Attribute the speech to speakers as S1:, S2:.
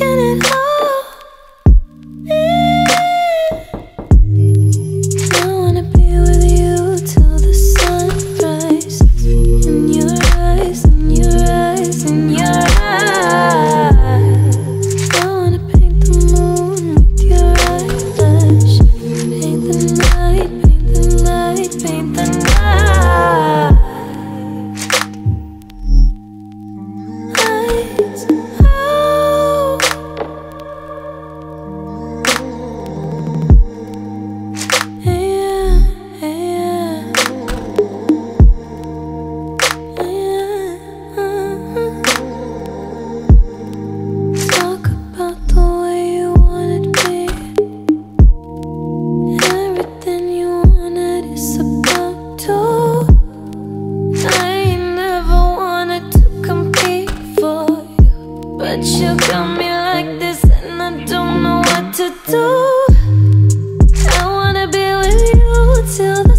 S1: I wanna be with you till the. In your eyes, in your eyes, in your eyes. I wanna paint the moon with your. Paint the night, paint the night, paint the night. Lights but you got me like this, and I don't know what to do. I wanna be with you till